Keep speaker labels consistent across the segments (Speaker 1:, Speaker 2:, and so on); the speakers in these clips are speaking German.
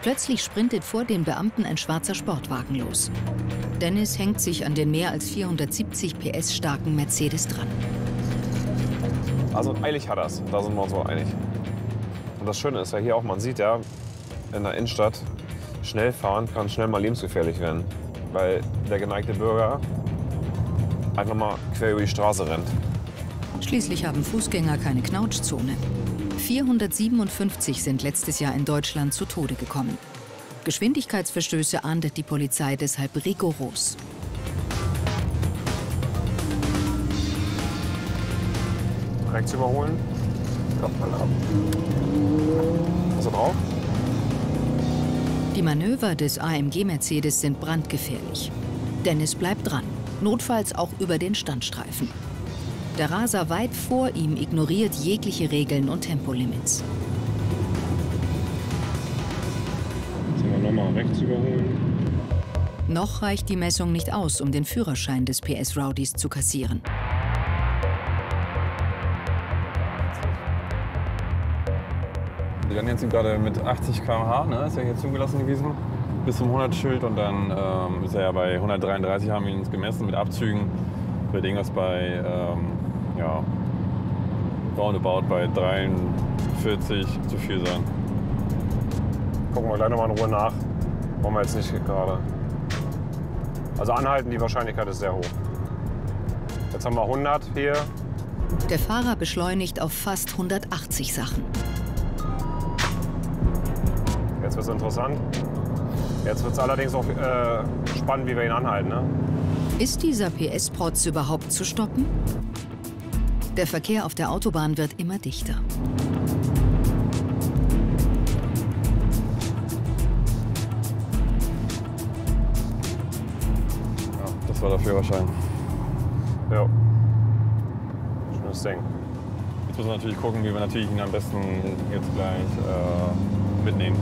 Speaker 1: Plötzlich sprintet vor den Beamten ein schwarzer Sportwagen los. Dennis hängt sich an den mehr als 470 PS starken Mercedes dran.
Speaker 2: Also eilig hat das, da sind wir uns auch einig. Und das Schöne ist ja hier auch, man sieht ja, in der Innenstadt, schnell fahren kann schnell mal lebensgefährlich werden. Weil der geneigte Bürger einfach mal quer über die Straße rennt.
Speaker 1: Schließlich haben Fußgänger keine Knautschzone. 457 sind letztes Jahr in Deutschland zu Tode gekommen. Geschwindigkeitsverstöße ahndet die Polizei deshalb rigoros.
Speaker 2: Rechts überholen. Kommt mal ab. Du drauf?
Speaker 1: Die Manöver des AMG Mercedes sind brandgefährlich. Dennis bleibt dran, notfalls auch über den Standstreifen. Der Raser weit vor ihm ignoriert jegliche Regeln und Tempolimits.
Speaker 2: Sollen wir nochmal rechts überholen?
Speaker 1: Noch reicht die Messung nicht aus, um den Führerschein des PS-Rowdies zu kassieren.
Speaker 2: Wir rennen jetzt gerade mit 80 km/h, ne? ist ja hier zugelassen gewesen, bis zum 100-Schild. Und dann ähm, ist er ja bei 133, haben wir ihn gemessen mit Abzügen. Wir liegen das bei, ähm, ja, roundabout bei 43 zu viel sein. Gucken wir gleich nochmal in Ruhe nach. Wollen wir jetzt nicht gerade. Also anhalten, die Wahrscheinlichkeit ist sehr hoch. Jetzt haben wir 100 hier.
Speaker 1: Der Fahrer beschleunigt auf fast 180 Sachen.
Speaker 2: Jetzt wird es interessant. Jetzt wird es allerdings auch äh, spannend, wie wir ihn anhalten. Ne?
Speaker 1: Ist dieser PS-Protz überhaupt zu stoppen? Der Verkehr auf der Autobahn wird immer dichter.
Speaker 2: Ja, das war der Führerschein. Ja. Schönes Ding. Jetzt müssen wir natürlich gucken, wie wir natürlich ihn am besten jetzt gleich äh, mitnehmen.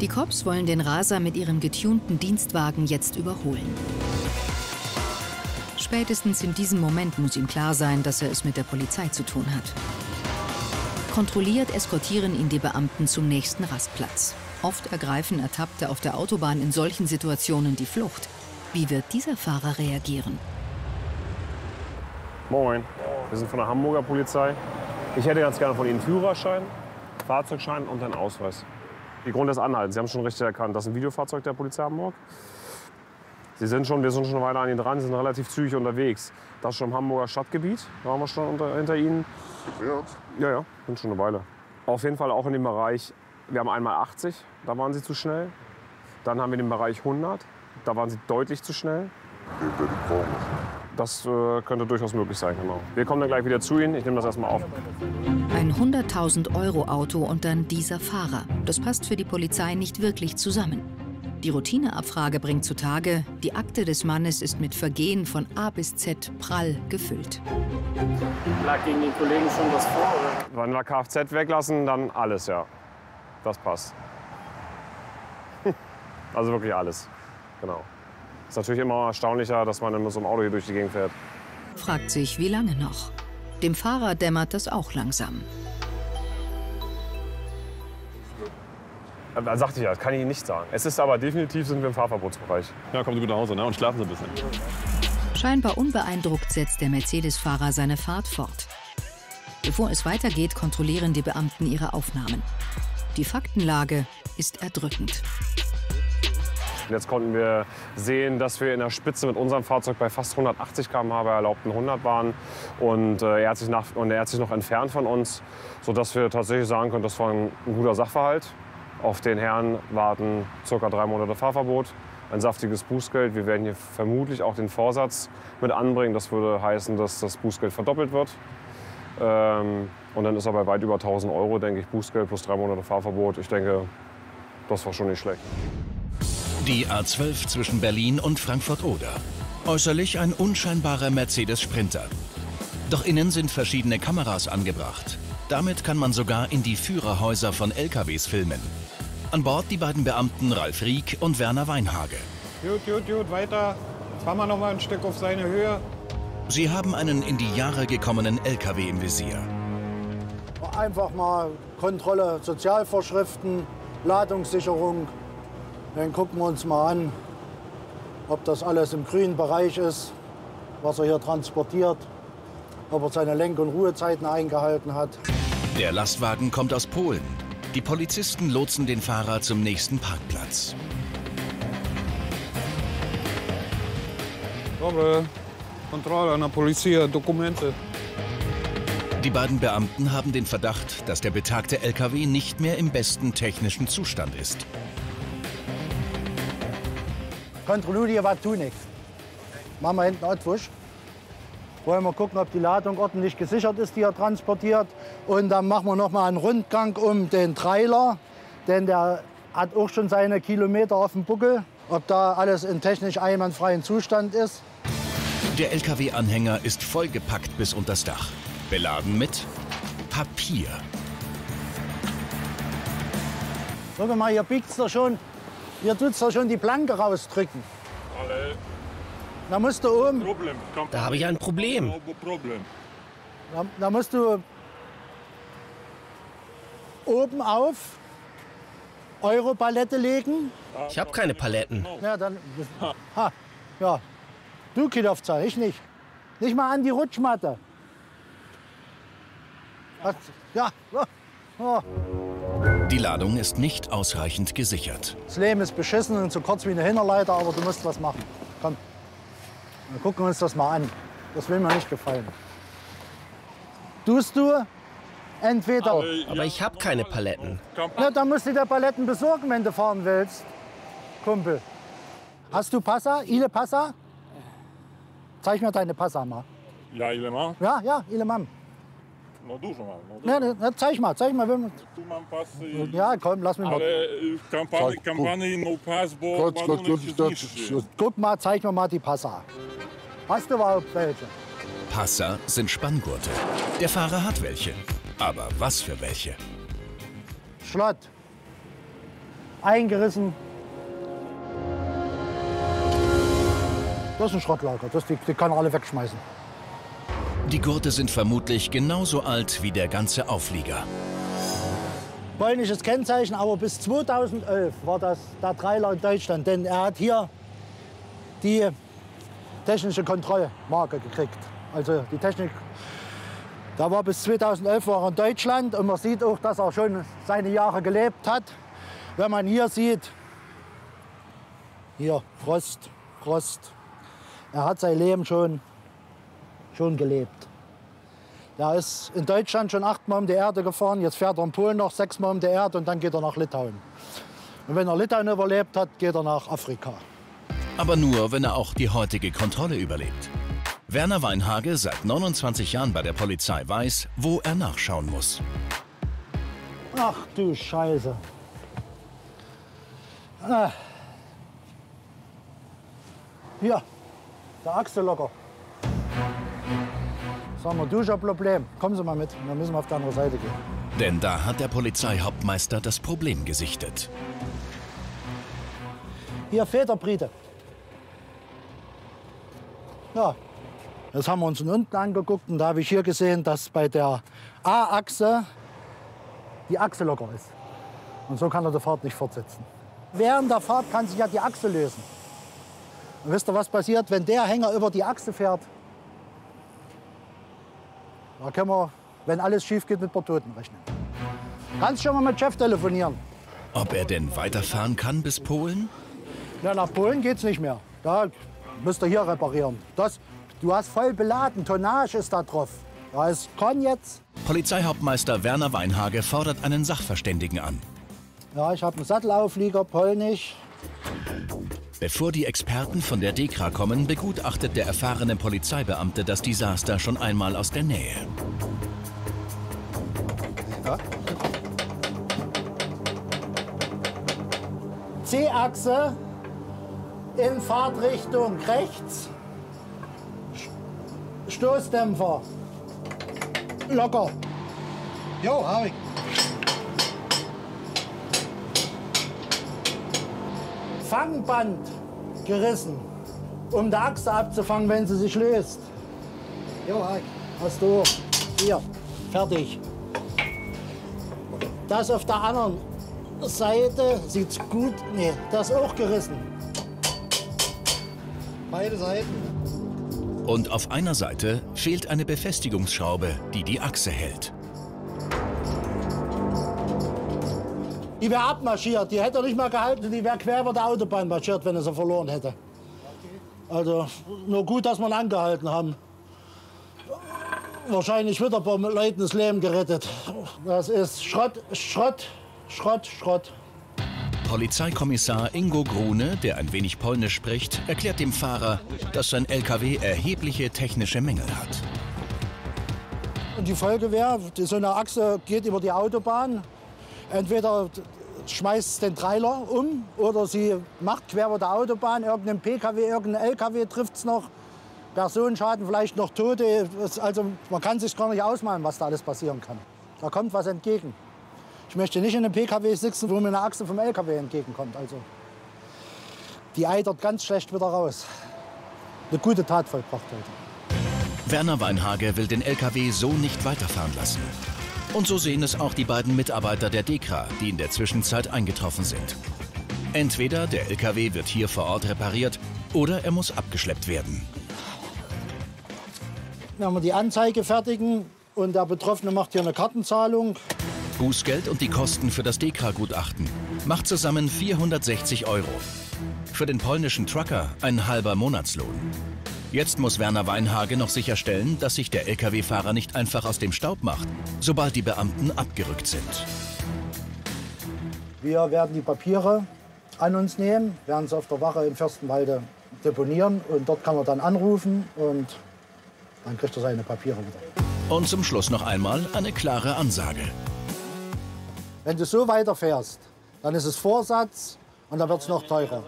Speaker 1: Die Cops wollen den Raser mit ihrem getunten Dienstwagen jetzt überholen. Spätestens in diesem Moment muss ihm klar sein, dass er es mit der Polizei zu tun hat. Kontrolliert eskortieren ihn die Beamten zum nächsten Rastplatz. Oft ergreifen Ertappte auf der Autobahn in solchen Situationen die Flucht. Wie wird dieser Fahrer reagieren?
Speaker 2: Moin. Wir sind von der Hamburger Polizei. Ich hätte ganz gerne von Ihnen Führerschein, Fahrzeugschein und einen Ausweis. Die Grund des Anhaltens. Sie haben schon richtig erkannt, das ist ein Videofahrzeug der Polizei Hamburg. Sie sind schon, wir sind schon weiter an Ihnen dran, Sie sind relativ zügig unterwegs. Das ist schon im Hamburger Stadtgebiet, da waren wir schon unter, hinter Ihnen. Ja, ja, sind schon eine Weile. Auf jeden Fall auch in dem Bereich, wir haben einmal 80, da waren Sie zu schnell. Dann haben wir den Bereich 100, da waren Sie deutlich zu schnell. Das äh, könnte durchaus möglich sein, genau. Wir kommen dann gleich wieder zu Ihnen, ich nehme das erstmal auf.
Speaker 1: Ein 100.000 Euro Auto und dann dieser Fahrer. Das passt für die Polizei nicht wirklich zusammen. Die Routineabfrage bringt zutage, die Akte des Mannes ist mit Vergehen von A bis Z prall gefüllt.
Speaker 3: Lag gegen den Kollegen schon was vor? Oder?
Speaker 2: Wenn wir Kfz weglassen, dann alles, ja. Das passt. Also wirklich alles. Genau. Ist natürlich immer erstaunlicher, dass man mit so einem Auto hier durch die Gegend fährt.
Speaker 1: Fragt sich, wie lange noch? Dem Fahrer dämmert das auch langsam.
Speaker 2: Da sagte ich ja, das kann ich Ihnen nicht sagen. Es ist aber definitiv, sind wir im Fahrverbotsbereich. Ja, kommen Sie gut nach Hause ne? und schlafen Sie ein bisschen.
Speaker 1: Scheinbar unbeeindruckt setzt der Mercedes-Fahrer seine Fahrt fort. Bevor es weitergeht, kontrollieren die Beamten ihre Aufnahmen. Die Faktenlage ist erdrückend.
Speaker 2: Jetzt konnten wir sehen, dass wir in der Spitze mit unserem Fahrzeug bei fast 180 km/h bei erlaubten 100 waren. Und, äh, er hat sich nach, und er hat sich noch entfernt von uns, sodass wir tatsächlich sagen können, das war ein, ein guter Sachverhalt. Auf den Herrn warten ca. drei Monate Fahrverbot, ein saftiges Bußgeld. Wir werden hier vermutlich auch den Vorsatz mit anbringen. Das würde heißen, dass das Bußgeld verdoppelt wird. Ähm, und dann ist er bei weit über 1000 Euro, denke ich, Bußgeld plus drei Monate Fahrverbot. Ich denke, das war schon nicht schlecht.
Speaker 4: Die A12 zwischen Berlin und Frankfurt-Oder. Äußerlich ein unscheinbarer Mercedes Sprinter. Doch innen sind verschiedene Kameras angebracht. Damit kann man sogar in die Führerhäuser von LKWs filmen. An Bord die beiden Beamten Ralf Rieck und Werner Weinhage.
Speaker 3: Gut, gut, gut, weiter. Jetzt fahren wir noch mal ein Stück auf seine Höhe.
Speaker 4: Sie haben einen in die Jahre gekommenen LKW im Visier.
Speaker 5: einfach mal Kontrolle, Sozialvorschriften, Ladungssicherung. Dann gucken wir uns mal an, ob das alles im grünen Bereich ist, was er hier transportiert, ob er seine Lenk- und Ruhezeiten eingehalten hat.
Speaker 4: Der Lastwagen kommt aus Polen. Die Polizisten lotsen den Fahrer zum nächsten Parkplatz.
Speaker 6: Dobre, Kontrolle na Polizei, Dokumente.
Speaker 4: Die beiden Beamten haben den Verdacht, dass der betagte LKW nicht mehr im besten technischen Zustand ist.
Speaker 5: Kontrolliere, was tu nichts. Machen wir hinten Outwusch. Wollen wir gucken, ob die Ladung ordentlich gesichert ist, die er transportiert. Und dann machen wir noch mal einen Rundgang um den Trailer, denn der hat auch schon seine Kilometer auf dem Buckel. Ob da alles in technisch einwandfreien Zustand ist.
Speaker 4: Der LKW-Anhänger ist vollgepackt bis unters Dach. Beladen mit Papier.
Speaker 5: Guck mal, hier biegt's doch schon, hier tut's doch schon die Planke rausdrücken. Da musst du oben,
Speaker 7: Da habe ich ein Problem.
Speaker 5: da, da musst du oben auf Europalette legen.
Speaker 7: Ich habe keine Paletten.
Speaker 5: Ja, dann, ha, ja, du Kidovza, ich nicht. Nicht mal an die Rutschmatte. Was? Ja, oh, oh.
Speaker 4: Die Ladung ist nicht ausreichend gesichert.
Speaker 5: das Leben ist beschissen und so kurz wie eine Hinterleiter, aber du musst was machen. Komm, dann gucken wir uns das mal an. Das will mir nicht gefallen. Tust du entweder,
Speaker 7: Aber ich habe keine Paletten.
Speaker 5: na, dann musst du dir Paletten besorgen, wenn du fahren willst, Kumpel. Hast du Passa? Ile Passa? Zeig mir deine Passa mal.
Speaker 8: Ja, ile mam?
Speaker 5: Ja, ja, ile mam.
Speaker 8: No dużo mam. No,
Speaker 5: Ja, na, zeig mal, zeig mal. wenn-
Speaker 8: tu mam pas, y,
Speaker 5: Ja, komm, lass mich mal.
Speaker 8: ale y, kampany, kampany no pas, bo
Speaker 9: chodź,
Speaker 8: się
Speaker 9: chodź,
Speaker 8: zniszczy.
Speaker 9: chodź.
Speaker 5: Guck mal, zeig mir mal die Passa. Hast du überhaupt welche?
Speaker 4: Passer sind Spanngurte. Der Fahrer hat welche. Aber was für welche?
Speaker 5: Schlott. Eingerissen. Das ist ein Schrottlager. Das, die, die kann er alle wegschmeißen.
Speaker 4: Die Gurte sind vermutlich genauso alt wie der ganze Auflieger.
Speaker 5: Polnisches Kennzeichen, aber bis 2011 war das der Trailer in Deutschland. Denn er hat hier die technische Kontrollmarke gekriegt. Also die Technik. Da war bis 2011 war in Deutschland und man sieht auch, dass er schon seine Jahre gelebt hat. Wenn man hier sieht, hier Frost, Frost. Er hat sein Leben schon, schon gelebt. Er ist in Deutschland schon achtmal um die Erde gefahren, jetzt fährt er in Polen noch sechsmal um die Erde und dann geht er nach Litauen. Und wenn er Litauen überlebt hat, geht er nach Afrika.
Speaker 4: Aber nur, wenn er auch die heutige Kontrolle überlebt. Werner Weinhage, seit 29 Jahren bei der Polizei, weiß, wo er nachschauen muss.
Speaker 5: Ach du Scheiße. Ah. Hier, der Achsellocker. Sagen wir, du hast ein Problem. Kommen Sie mal mit, wir müssen auf die andere Seite gehen.
Speaker 4: Denn da hat der Polizeihauptmeister das Problem gesichtet.
Speaker 5: Hier, Federbrite. Ja, das haben wir uns unten angeguckt und da habe ich hier gesehen, dass bei der A-Achse die Achse locker ist. Und so kann er die Fahrt nicht fortsetzen. Während der Fahrt kann sich ja die Achse lösen. Und wisst ihr, was passiert, wenn der Hänger über die Achse fährt? Da können wir, wenn alles schief geht, mit paar Toten rechnen. Kannst schon mal mit Chef telefonieren.
Speaker 4: Ob er denn weiterfahren kann bis Polen?
Speaker 5: Ja, nach Polen geht's nicht mehr. Da müsst ihr hier reparieren. Das, du hast voll beladen, Tonnage ist da drauf. Da ist kann jetzt.
Speaker 4: Polizeihauptmeister Werner Weinhage fordert einen Sachverständigen an.
Speaker 5: Ja, ich habe einen Sattelauflieger, polnisch.
Speaker 4: Bevor die Experten von der DEKRA kommen, begutachtet der erfahrene Polizeibeamte das Desaster schon einmal aus der Nähe.
Speaker 5: C-Achse in Fahrtrichtung rechts. Stoßdämpfer. Locker. Jo, hab ich. Fangband gerissen, um die Achse abzufangen, wenn sie sich löst. Jo, hab ich. Hast du. Hier, fertig. Das auf der anderen Seite sieht's gut. Nee, das ist auch gerissen. Beide Seiten.
Speaker 4: Und auf einer Seite fehlt eine Befestigungsschraube, die die Achse hält.
Speaker 5: Die wäre abmarschiert. Die hätte er nicht mal gehalten. Die wäre quer über der Autobahn marschiert, wenn er sie verloren hätte. Also nur gut, dass wir ihn angehalten haben. Wahrscheinlich wieder ein paar Leuten das Leben gerettet. Das ist Schrott, Schrott, Schrott, Schrott.
Speaker 4: Polizeikommissar Ingo Grune, der ein wenig Polnisch spricht, erklärt dem Fahrer, dass sein LKW erhebliche technische Mängel hat.
Speaker 5: Die Folge wäre, so eine Achse geht über die Autobahn. Entweder schmeißt den Trailer um oder sie macht quer über der Autobahn irgendeinen PKW, irgendeinen LKW trifft es noch. Personenschaden, vielleicht noch Tote. Also man kann sich gar nicht ausmalen, was da alles passieren kann. Da kommt was entgegen. Ich möchte nicht in einem PKW sitzen, wo mir eine Achse vom LKW entgegenkommt. Also die eitert ganz schlecht wieder raus. Eine gute Tat vollbracht heute.
Speaker 4: Werner Weinhage will den LKW so nicht weiterfahren lassen. Und so sehen es auch die beiden Mitarbeiter der DEKRA, die in der Zwischenzeit eingetroffen sind. Entweder der LKW wird hier vor Ort repariert oder er muss abgeschleppt werden.
Speaker 5: Wenn wir die Anzeige fertigen und der Betroffene macht hier eine Kartenzahlung,
Speaker 4: Bußgeld und die Kosten für das DEKRA-Gutachten macht zusammen 460 Euro. Für den polnischen Trucker ein halber Monatslohn. Jetzt muss Werner Weinhage noch sicherstellen, dass sich der LKW-Fahrer nicht einfach aus dem Staub macht, sobald die Beamten abgerückt sind.
Speaker 5: Wir werden die Papiere an uns nehmen, werden sie auf der Wache in Fürstenwalde deponieren und dort kann er dann anrufen und dann kriegt er seine Papiere wieder.
Speaker 4: Und zum Schluss noch einmal eine klare Ansage.
Speaker 5: Wenn du so weiterfährst, dann ist es Vorsatz und dann wird es noch teurer.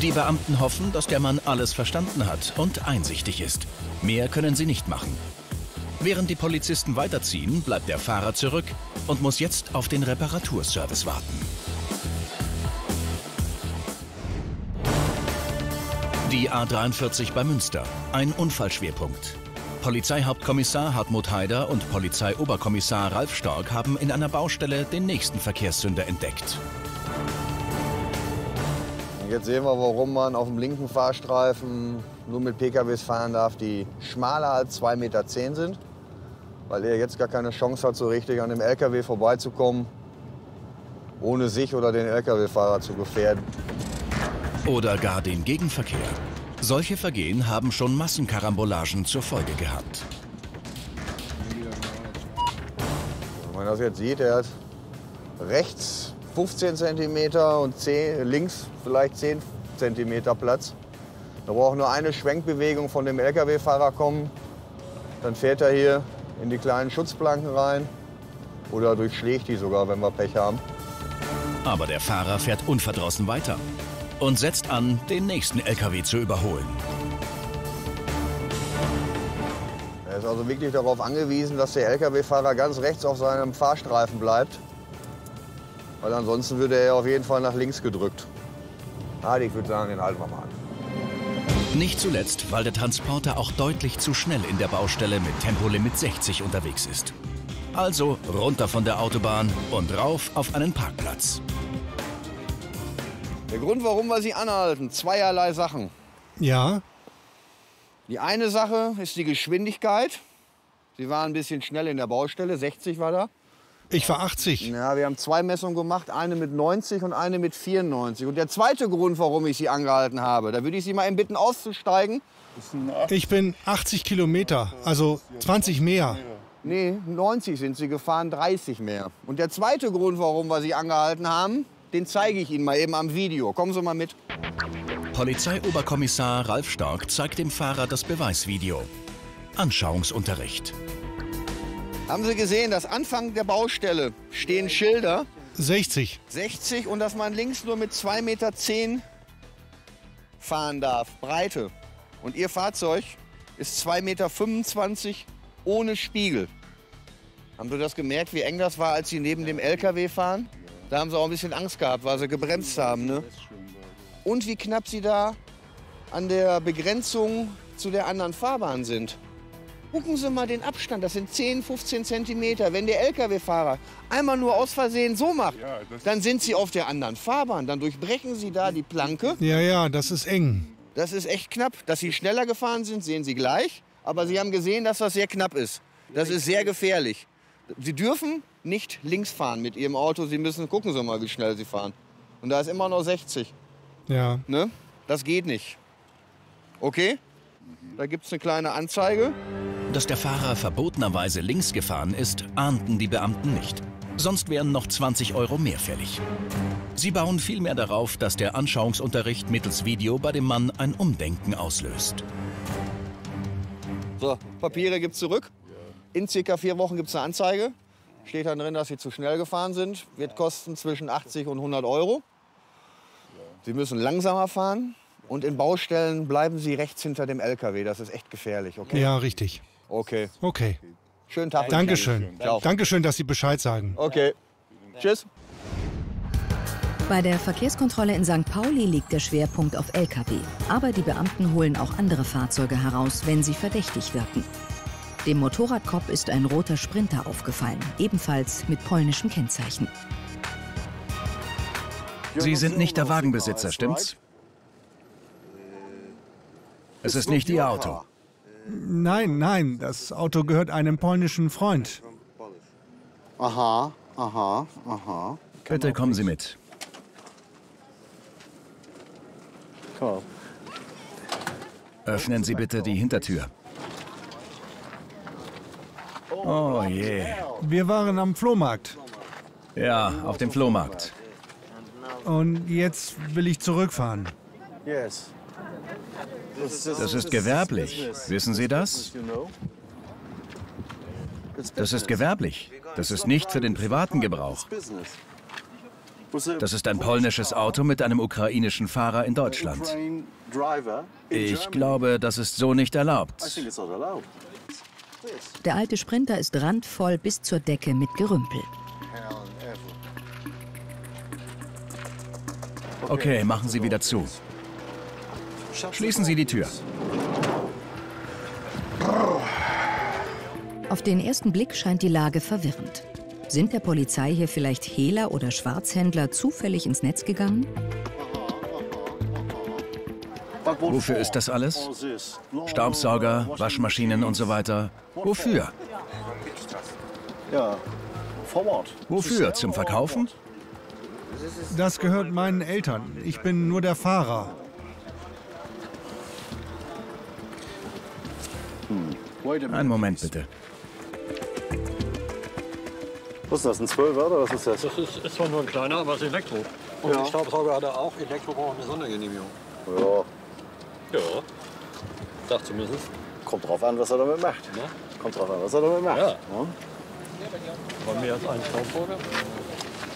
Speaker 4: Die Beamten hoffen, dass der Mann alles verstanden hat und einsichtig ist. Mehr können sie nicht machen. Während die Polizisten weiterziehen, bleibt der Fahrer zurück und muss jetzt auf den Reparaturservice warten. Die A43 bei Münster. Ein Unfallschwerpunkt. Polizeihauptkommissar Hartmut Haider und Polizeioberkommissar Ralf Stork haben in einer Baustelle den nächsten Verkehrssünder entdeckt.
Speaker 9: Jetzt sehen wir, warum man auf dem linken Fahrstreifen nur mit PKWs fahren darf, die schmaler als 2,10 Meter sind. Weil er jetzt gar keine Chance hat, so richtig an dem LKW vorbeizukommen, ohne sich oder den LKW-Fahrer zu gefährden.
Speaker 4: Oder gar den Gegenverkehr. Solche Vergehen haben schon Massenkarambolagen zur Folge gehabt.
Speaker 9: Wenn man das jetzt sieht, er hat rechts 15 cm und 10, links vielleicht 10 cm Platz. Da braucht nur eine Schwenkbewegung von dem LKW-Fahrer kommen. Dann fährt er hier in die kleinen Schutzplanken rein oder durchschlägt die sogar, wenn wir Pech haben.
Speaker 4: Aber der Fahrer fährt unverdrossen weiter und setzt an, den nächsten LKW zu überholen.
Speaker 9: Er ist also wirklich darauf angewiesen, dass der LKW-Fahrer ganz rechts auf seinem Fahrstreifen bleibt. Weil ansonsten würde er auf jeden Fall nach links gedrückt. Ah, ich würde sagen, den halten wir mal an.
Speaker 4: Nicht zuletzt, weil der Transporter auch deutlich zu schnell in der Baustelle mit Tempolimit 60 unterwegs ist. Also runter von der Autobahn und rauf auf einen Parkplatz.
Speaker 9: Der Grund, warum wir sie anhalten, zweierlei Sachen.
Speaker 6: Ja,
Speaker 9: Die eine Sache ist die Geschwindigkeit. Sie waren ein bisschen schnell in der Baustelle, 60 war da.
Speaker 6: ich war 80.
Speaker 9: Ja, wir haben zwei Messungen gemacht, eine mit 90 und eine mit 94. Und der zweite Grund, warum ich Sie angehalten habe, da würde ich Sie mal eben bitten auszusteigen.
Speaker 6: Ich bin 80 Kilometer, also 20 mehr.
Speaker 9: Nee, 90 sind Sie gefahren, 30 mehr. Und der zweite Grund, warum wir Sie angehalten haben, den zeige ich Ihnen mal eben am Video. Kommen Sie mal mit.
Speaker 4: Polizeioberkommissar Ralf Stork zeigt dem Fahrer das Beweisvideo. Anschauungsunterricht.
Speaker 9: Haben Sie gesehen, dass Anfang der Baustelle stehen Schilder
Speaker 6: 60.
Speaker 9: 60 und dass man links nur mit 2,10 Meter fahren darf, Breite. Und Ihr Fahrzeug ist 2,25 Meter ohne Spiegel. Haben Sie das gemerkt, wie eng das war, als Sie neben dem LKW fahren? Da haben Sie auch ein bisschen Angst gehabt, weil Sie gebremst haben. Ne? Und wie knapp Sie da an der Begrenzung zu der anderen Fahrbahn sind. Gucken Sie mal den Abstand, das sind 10, 15 Zentimeter. Wenn der Lkw-Fahrer einmal nur aus Versehen so macht, dann sind Sie auf der anderen Fahrbahn. Dann durchbrechen Sie da die Planke.
Speaker 6: Ja, ja, das ist eng.
Speaker 9: Das ist echt knapp. Dass Sie schneller gefahren sind, sehen Sie gleich. Aber Sie haben gesehen, dass das sehr knapp ist. Das ist sehr gefährlich. Sie dürfen nicht links fahren mit Ihrem Auto. Sie müssen, gucken Sie mal, wie schnell Sie fahren. Und da ist immer noch 60.
Speaker 6: Ja.
Speaker 9: Ne? Das geht nicht. Okay? Da gibt es eine kleine Anzeige.
Speaker 4: Dass der Fahrer verbotenerweise links gefahren ist, ahnten die Beamten nicht. Sonst wären noch 20 Euro mehr fällig. Sie bauen vielmehr darauf, dass der Anschauungsunterricht mittels Video bei dem Mann ein Umdenken auslöst.
Speaker 9: So, Papiere gibt's zurück. In circa vier Wochen gibt es eine Anzeige. Steht dann drin, dass Sie zu schnell gefahren sind. Wird kosten zwischen 80 und 100 Euro. Sie müssen langsamer fahren. Und in Baustellen bleiben Sie rechts hinter dem LKW. Das ist echt gefährlich, okay?
Speaker 6: Ja, richtig.
Speaker 9: Okay.
Speaker 6: Okay.
Speaker 9: Schönen Tag.
Speaker 6: Dankeschön.
Speaker 9: Ciao.
Speaker 6: Dankeschön, dass Sie Bescheid sagen.
Speaker 9: Okay. Tschüss.
Speaker 1: Bei der Verkehrskontrolle in St. Pauli liegt der Schwerpunkt auf Lkw. Aber die Beamten holen auch andere Fahrzeuge heraus, wenn sie verdächtig wirken. Dem Motorradkopf ist ein roter Sprinter aufgefallen, ebenfalls mit polnischem Kennzeichen.
Speaker 10: Sie sind nicht der Wagenbesitzer, stimmt's? Es ist nicht Ihr Auto.
Speaker 6: Nein, nein, das Auto gehört einem polnischen Freund.
Speaker 11: Aha, aha, aha.
Speaker 10: Bitte kommen Sie mit. Öffnen Sie bitte die Hintertür. Oh je.
Speaker 6: Wir waren am Flohmarkt.
Speaker 10: Ja, auf dem Flohmarkt.
Speaker 6: Und jetzt will ich zurückfahren.
Speaker 11: Yes.
Speaker 10: Das ist gewerblich. Wissen Sie das? Das ist gewerblich. Das ist nicht für den privaten Gebrauch. Das ist ein polnisches Auto mit einem ukrainischen Fahrer in Deutschland. Ich glaube, das ist so nicht erlaubt.
Speaker 1: Der alte Sprinter ist randvoll bis zur Decke mit Gerümpel.
Speaker 10: Okay, machen Sie wieder zu. Schließen Sie die Tür.
Speaker 1: Auf den ersten Blick scheint die Lage verwirrend. Sind der Polizei hier vielleicht Hehler oder Schwarzhändler zufällig ins Netz gegangen?
Speaker 10: Wofür ist das alles? Staubsauger, Waschmaschinen und so weiter. Wofür? Wofür? Zum Verkaufen?
Speaker 6: Das gehört meinen Eltern. Ich bin nur der Fahrer.
Speaker 10: Einen Moment bitte.
Speaker 11: Was ist das, ein 12er oder was ist das?
Speaker 12: Das ist, ist zwar nur ein kleiner, aber es ist Elektro. Und
Speaker 11: Ja.
Speaker 12: den Staubsauger hat er auch. Elektro braucht eine Sondergenehmigung.
Speaker 11: Ja,
Speaker 12: Ja. Sagt zumindest.
Speaker 11: kommt drauf an, was er damit macht.
Speaker 12: Ja.
Speaker 11: Kommt drauf an, was er damit macht.
Speaker 12: Ja.
Speaker 11: Ja.
Speaker 12: War mehr als ein Staubsauger?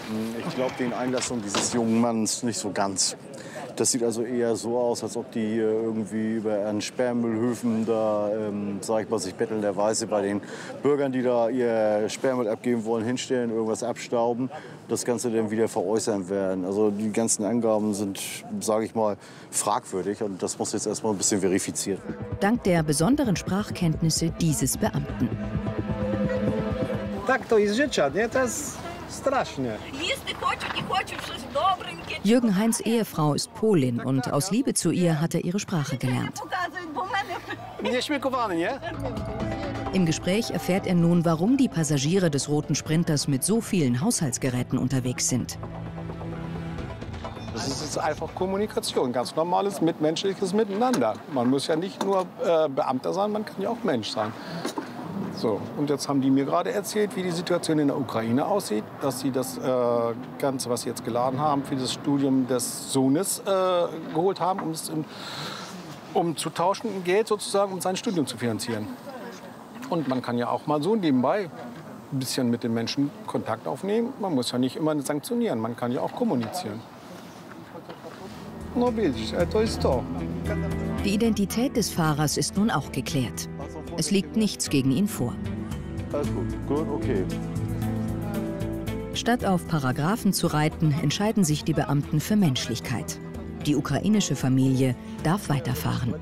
Speaker 11: Hm, Ich glaube, die Einlassung dieses jungen Manns nicht so ganz. Das sieht also eher so aus, als ob die äh, irgendwie über an Sperrmüllhöfen da, ähm, sag ich mal, sich bettelnderweise bei den Bürgern, die da ihr Sperrmüll abgeben wollen, hinstellen, irgendwas abstauben, das Ganze dann wieder veräußern werden. Also die ganzen Angaben sind, sage ich mal, fragwürdig und das muss jetzt erstmal ein bisschen verifiziert werden.
Speaker 1: Dank der besonderen Sprachkenntnisse dieses Beamten.
Speaker 13: Tak to z życia, nie? To jest
Speaker 1: Jürgen Heinz Ehefrau ist Polin und aus Liebe zu ihr hat er ihre Sprache gelernt. Im Gespräch erfährt er nun, warum die Passagiere des roten Sprinters mit so vielen Haushaltsgeräten unterwegs sind.
Speaker 13: Das ist einfach Kommunikation, ganz normales mitmenschliches Miteinander. Man muss ja nicht nur äh, Beamter sein, man kann ja auch Mensch sein. So, und jetzt haben die mir gerade erzählt, wie die Situation in der Ukraine aussieht, dass sie das äh, Ganze, was sie jetzt geladen haben, für das Studium des Sohnes äh, geholt haben, um es um zu tauschen Geld sozusagen, um sein Studium zu finanzieren. Und man kann ja auch mal so nebenbei ein bisschen mit den Menschen Kontakt aufnehmen. Man muss ja nicht immer sanktionieren, man kann ja auch kommunizieren.
Speaker 1: Die Identität des Fahrers ist nun auch geklärt. Es liegt nichts gegen ihn vor.
Speaker 11: Alles gut, gut, okay.
Speaker 1: Statt auf Paragraphen zu reiten, entscheiden sich die Beamten für Menschlichkeit. Die ukrainische Familie darf weiterfahren.